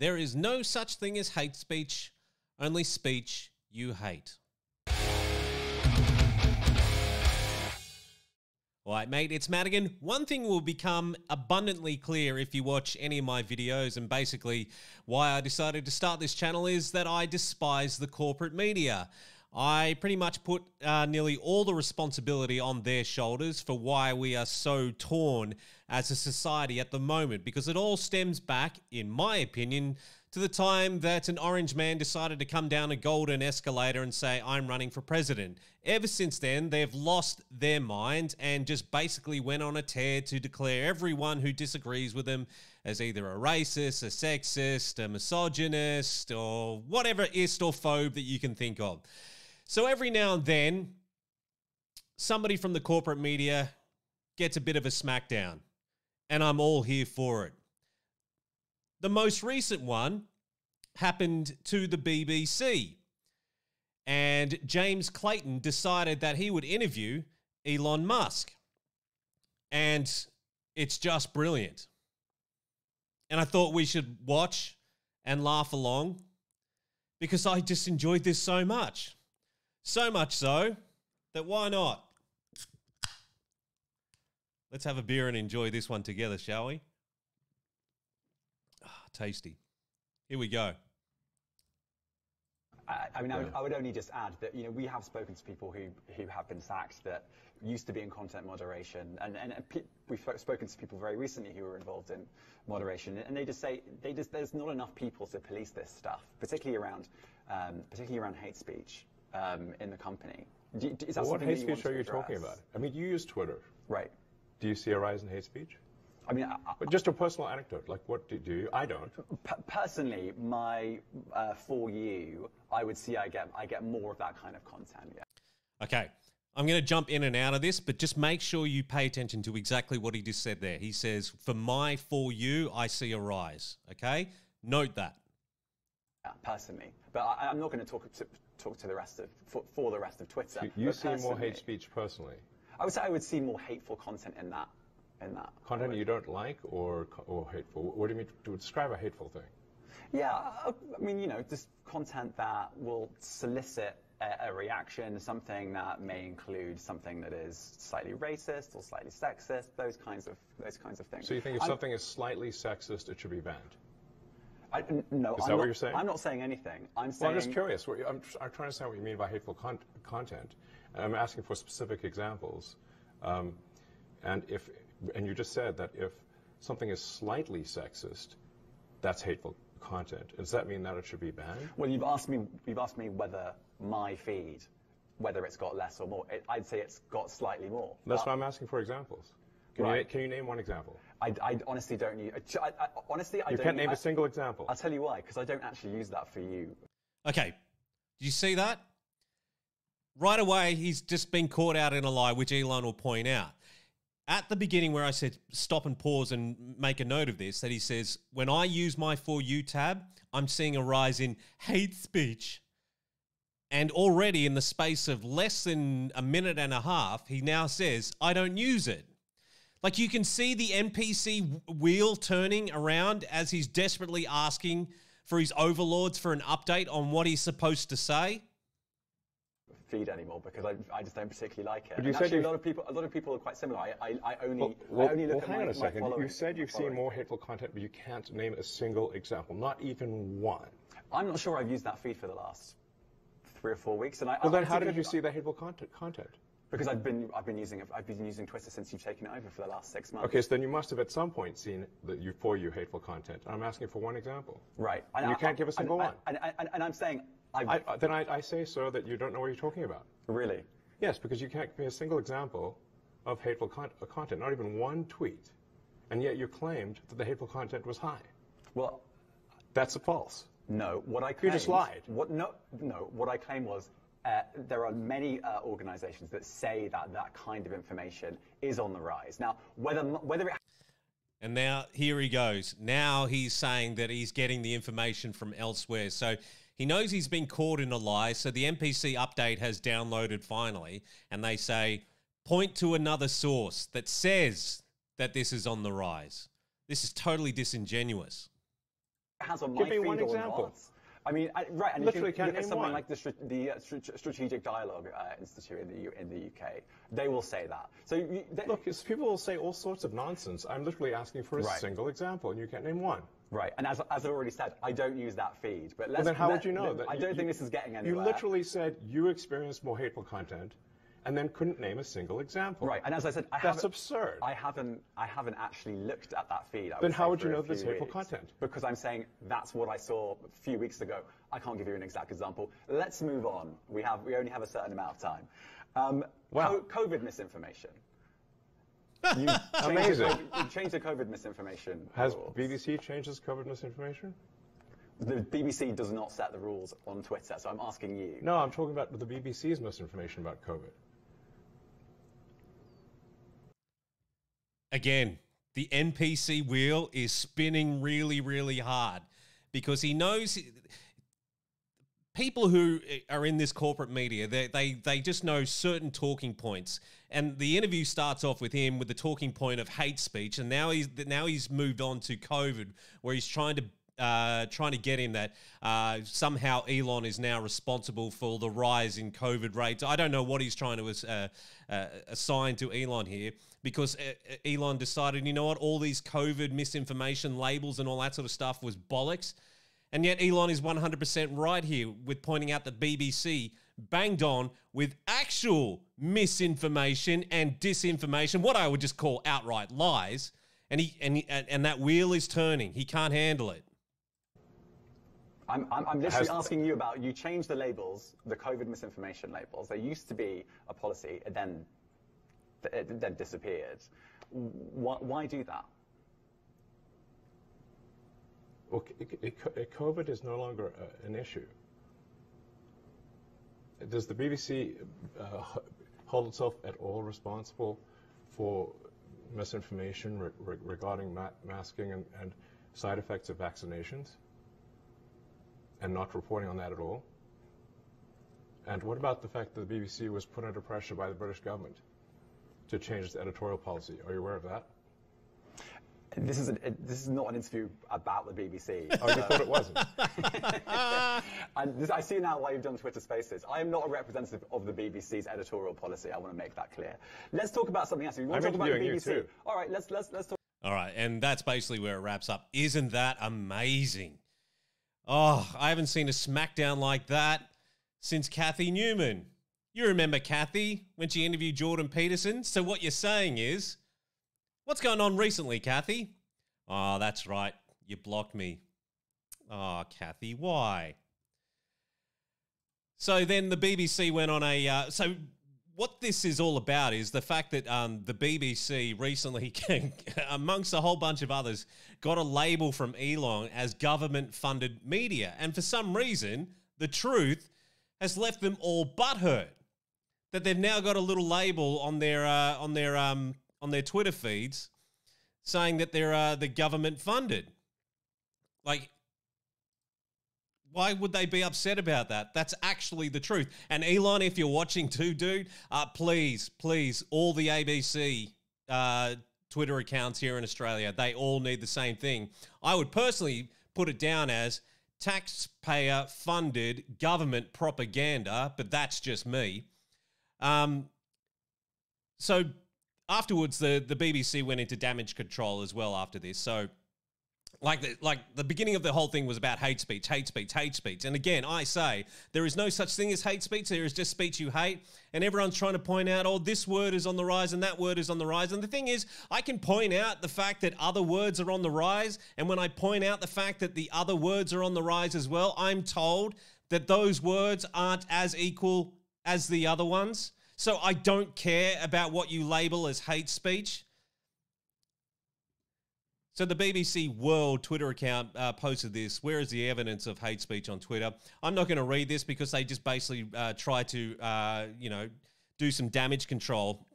There is no such thing as hate speech, only speech you hate. All right, mate, it's Madigan. One thing will become abundantly clear if you watch any of my videos, and basically why I decided to start this channel is that I despise the corporate media. I pretty much put uh, nearly all the responsibility on their shoulders for why we are so torn as a society at the moment, because it all stems back, in my opinion, to the time that an orange man decided to come down a golden escalator and say, I'm running for president. Ever since then, they've lost their mind and just basically went on a tear to declare everyone who disagrees with them as either a racist, a sexist, a misogynist, or whatever ist or phobe that you can think of. So every now and then, somebody from the corporate media gets a bit of a smackdown, and I'm all here for it. The most recent one happened to the BBC. And James Clayton decided that he would interview Elon Musk. And it's just brilliant. And I thought we should watch and laugh along because I just enjoyed this so much. So much so that why not? Let's have a beer and enjoy this one together, shall we? Ah, tasty. Here we go. I, I mean, I would, I would only just add that you know we have spoken to people who who have been sacked that used to be in content moderation, and and we've spoken to people very recently who were involved in moderation, and they just say they just there's not enough people to police this stuff, particularly around um, particularly around hate speech um, in the company. Do, is that well, what hate that speech are you address? talking about? I mean, you use Twitter. Right. Do you see a rise in hate speech? I mean, I, But just a personal anecdote. Like, what do, do you? I don't. P- personally, my uh, for you, I would see I get I get more of that kind of content. Yeah. Okay. I'm going to jump in and out of this, but just make sure you pay attention to exactly what he just said there. He says, For my for you, I see a rise. Okay? Note that. yeah, personally, but I, I'm not going to talk to talk to the rest of for, for the rest of Twitter. You, you see more hate speech personally. I would say I would see more hateful content in that in that Content you don't like or or hateful. What do you mean to describe a hateful thing? Yeah, I I mean, you know, just content that will solicit a, a reaction, something that may include something that is slightly racist or slightly sexist, those kinds of those kinds of things. So you think if I'm- something is slightly sexist, it should be banned? I, no, Is I'm that what not, you're saying? I'm not saying anything. I'm Well, I'm just curious. What- I'm, I'm trying to understand what you mean by hateful con- content. And I'm asking for specific examples. Um, and if, and you just said that if something is slightly sexist, that's hateful content. Does that mean that it should be banned? Well, you've asked me. You've asked me whether my feed, whether it's got less or more. It, I'd say it's got slightly more. That's why I'm asking for examples. Can, Right. you, can you name one example? I, I honestly don't use. I, I, honestly, I You don't. can't name I, a single example. I'll tell you why, because I don't actually use that for you. Okay. do you see that? Right away, he's just been caught out in a lie, which Elon will point out. At the beginning, where I said stop and pause and make a note of this, that he says, when I use my For You tab, I'm seeing a rise in hate speech. And already in the space of less than a minute and a half, he now says, I don't use it. Like you can see the NPC wheel turning around as he's desperately asking for his overlords for an update on what he's supposed to say. feed anymore because I, I just don't particularly like it. But you And said actually, a lot of people a lot of people are quite similar. I, I, I only Well, I only look well, at hang my, on a my second. following- You said you've seen more hateful content, but you can't name a single example, not even one. I'm not sure I've used that feed for the last three or four weeks, and I. Well, I, then how did particularly- you see the hateful content? content? Because I've been I've been using. I've been using Twitter since you've taken it over for the last six months. Okay, so then you must have at some point seen the you for you hateful content. I'm asking for one example. Right. You can't give a single and, one. And, and, and, and I'm saying I've I, I- then I, I say, sir, that you don't know what you're talking about. really. Yes, because you can't give me a single example of hateful con- uh, content, not even one tweet, and yet you claimed that the hateful content was high. Well, That's false. No, what I You just lied. What no, no. What I claim was uh, there are many uh, organisations that say that that kind of information is on the rise. Now, whether whether it And now here he goes. Now he's saying that he's getting the information from elsewhere. So he knows he's been caught in a lie. So the NPC update has downloaded finally, and they say, point to another source that says that this is on the rise. This is totally disingenuous. has on Give my me feed one or example. not. I mean, I, right, and Literally you can can't look at something one. like the, the uh, Strategic Dialogue uh, Institute in the, U- in the UK. They will say that. So you, they, Look, people will say all sorts of nonsense. I'm literally asking for a Right. single example, and you can't name one. Right, and as, as I already said, I don't use that feed. But let's, Well, then how let- would you know? let- that I don't think this is getting anywhere. You literally said you experienced more hateful content, and then couldn't name a single example. Right, and as I said, I That's absurd. I haven't, I haven't actually looked at that feed. I Then would how would you know there's hateful content? Because I'm saying that's what I saw a few weeks ago. I can't give you an exact example. Let's move on. We have, we only have a certain amount of time. Um, Wow. co- COVID misinformation. You Amazing. The, COVID- you changed the COVID misinformation. Has rules. BBC changed its COVID misinformation? The BBC does not set the rules on Twitter, so I'm asking you. No, I'm talking about the BBC's misinformation about COVID. Again, the NPC wheel is spinning really, really hard because he knows people who are in this corporate media they, they they just know certain talking points. And the interview starts off with him with the talking point of hate speech and now he's now he's moved on to covid where he's trying to uh, trying to get him that uh, somehow Elon is now responsible for the rise in COVID rates. I don't know what he's trying to uh, uh, assign to Elon here because uh, Elon decided, you know what, all these COVID misinformation labels and all that sort of stuff was bollocks. And yet Elon is 100% right here with pointing out that BBC banged on with actual misinformation and disinformation, what I would just call outright lies. And he and he, and that wheel is turning. He can't handle it. I'm, I'm, I'm literally asking you about, you changed the labels, the COVID misinformation labels. There used to be a policy, and then it then disappeared. Why, why do that? Well, COVID is no longer uh, an issue. Does the BBC uh, hold itself at all responsible for misinformation re- regarding ma- masking and, and side effects of vaccinations and not reporting on that at all? And what about the fact that the BBC was put under pressure by the British government to change its editorial policy? Are you aware of that? This is, a, this is not an interview about the BBC. Oh, you thought it wasn't? and this, I see now why you've done Twitter Spaces. I am not a representative of the BBC's editorial policy. I want to make that clear. Let's talk about something else. You want I'm to talk about the BBC? All right, let's let's let's talk. All right, and that's basically where it wraps up. Isn't that amazing? Oh, I haven't seen a SmackDown like that since Cathy Newman. You remember Cathy when she interviewed Jordan Peterson? So what you're saying is, what's going on recently, Cathy? Oh, that's right. You blocked me. Oh, Cathy, why? So then the BBC went on a. Uh, so what this is all about is the fact that um, the BBC recently, amongst a whole bunch of others, got a label from Elon as government funded media. And for some reason, the truth has left them all butthurt. That they've now got a little label on their uh, on their um, on their Twitter feeds saying that they're uh, the government funded. Like why would they be upset about that? That's actually the truth. And Elon, if you're watching too, dude, uh, please, please, all the ABC uh, Twitter accounts here in Australia, they all need the same thing. I would personally put it down as taxpayer funded government propaganda, but that's just me. Um, so afterwards, the, the BBC went into damage control as well after this. So like the, like the beginning of the whole thing was about hate speech, hate speech, hate speech. And again, I say there is no such thing as hate speech. There is just speech you hate. And everyone's trying to point out, oh, this word is on the rise and that word is on the rise. And the thing is, I can point out the fact that other words are on the rise. And when I point out the fact that the other words are on the rise as well, I'm told that those words aren't as equal as the other ones. So I don't care about what you label as hate speech. So the BBC World Twitter account uh, posted this. Where is the evidence of hate speech on Twitter? I'm not going to read this because they just basically uh, try to, uh, you know, do some damage control.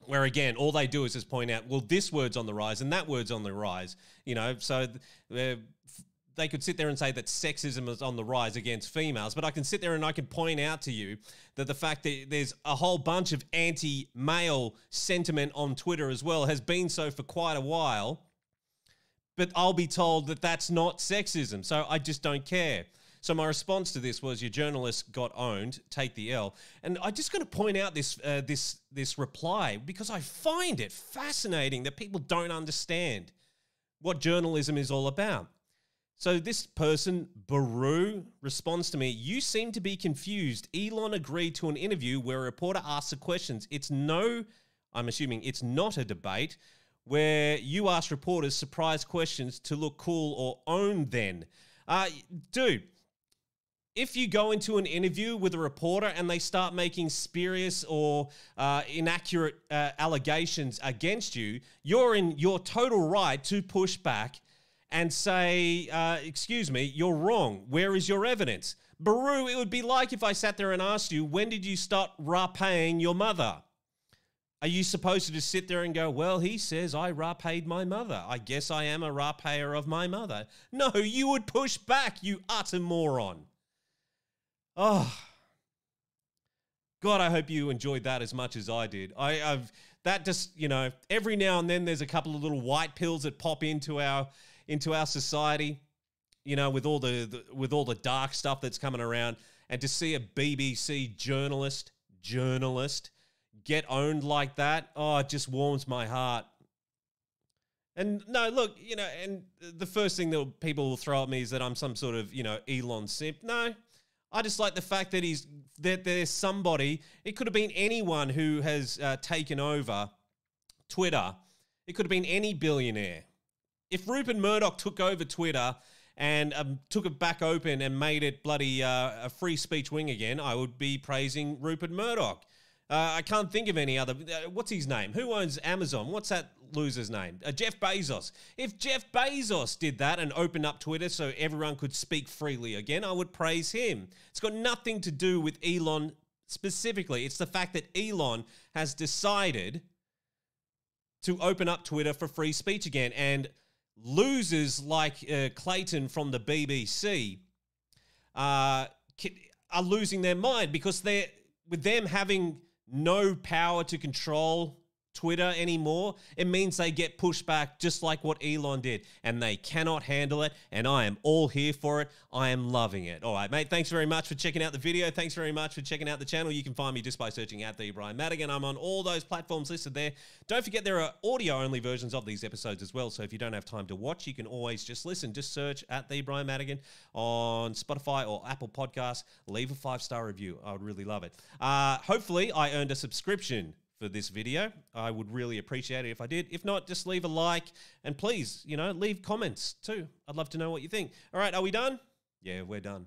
Where again, all they do is just point out, well, this word's on the rise and that word's on the rise. You know, so they could sit there and say that sexism is on the rise against females, but I can sit there and I can point out to you that the fact that there's a whole bunch of anti-male sentiment on Twitter as well has been so for quite a while but I'll be told that that's not sexism. So I just don't care. So my response to this was, "Your journalist got owned. Take the L." And I just got to point out this uh, this this reply because I find it fascinating that people don't understand what journalism is all about. So this person, Baru, responds to me, You seem to be confused. Elon agreed to an interview where a reporter asks the questions. It's no, I'm assuming it's not a debate where you ask reporters surprise questions to look cool or own then. Uh, dude, if you go into an interview with a reporter and they start making spurious or uh, inaccurate uh, allegations against you, you're in your total right to push back and say, uh, Excuse me, you're wrong. Where is your evidence? Baru, it would be like if I sat there and asked you, When did you start rapaying your mother? Are you supposed to just sit there and go, Well, he says I rapaid my mother. I guess I am a rapayer of my mother. No, you would push back, you utter moron. Oh, God, I hope you enjoyed that as much as I did. I, have that just you know every now and then there's a couple of little white pills that pop into our into our society, you know, with all the, the with all the dark stuff that's coming around, and to see a BBC journalist journalist get owned like that, oh, it just warms my heart. And no, look, you know, and the first thing that people will throw at me is that I'm some sort of, you know, Elon simp. No, I just like the fact that he's that there's somebody. It could have been anyone who has uh, taken over Twitter. It could have been any billionaire. If Rupert Murdoch took over Twitter and um, took it back open and made it bloody uh, a free speech wing again, I would be praising Rupert Murdoch. Uh, I can't think of any other. Uh, what's his name? Who owns Amazon? What's that loser's name? Uh, Jeff Bezos. If Jeff Bezos did that and opened up Twitter so everyone could speak freely again, I would praise him. It's got nothing to do with Elon specifically. It's the fact that Elon has decided to open up Twitter for free speech again. And losers like uh, Clayton from the BBC uh, are losing their mind because they're with them having no power to control Twitter anymore, it means they get pushed back just like what Elon did, and they cannot handle it. And I am all here for it. I am loving it. All right, mate. Thanks very much for checking out the video. Thanks very much for checking out the channel. You can find me just by searching at the Bryan Madigan. I'm on all those platforms listed there. Don't forget there are audio only versions of these episodes as well. So if you don't have time to watch, you can always just listen. Just search at the Bryan Madigan on Spotify or Apple Podcasts. Leave a five star review. I would really love it. Uh, hopefully, I earned a subscription for this video. I would really appreciate it if I did. If not, just leave a like and please, you know, leave comments too. I'd love to know what you think. All right, are we done? Yeah, we're done.